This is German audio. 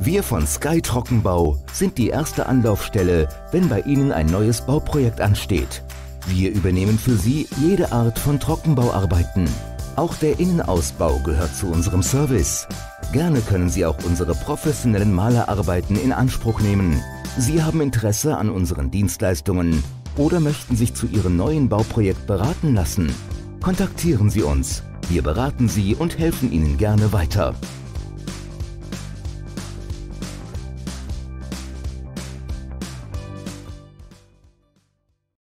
Wir von Sky Trockenbau sind die erste Anlaufstelle, wenn bei Ihnen ein neues Bauprojekt ansteht. Wir übernehmen für Sie jede Art von Trockenbauarbeiten. Auch der Innenausbau gehört zu unserem Service. Gerne können Sie auch unsere professionellen Malerarbeiten in Anspruch nehmen. Sie haben Interesse an unseren Dienstleistungen oder möchten sich zu Ihrem neuen Bauprojekt beraten lassen. Kontaktieren Sie uns. Wir beraten Sie und helfen Ihnen gerne weiter.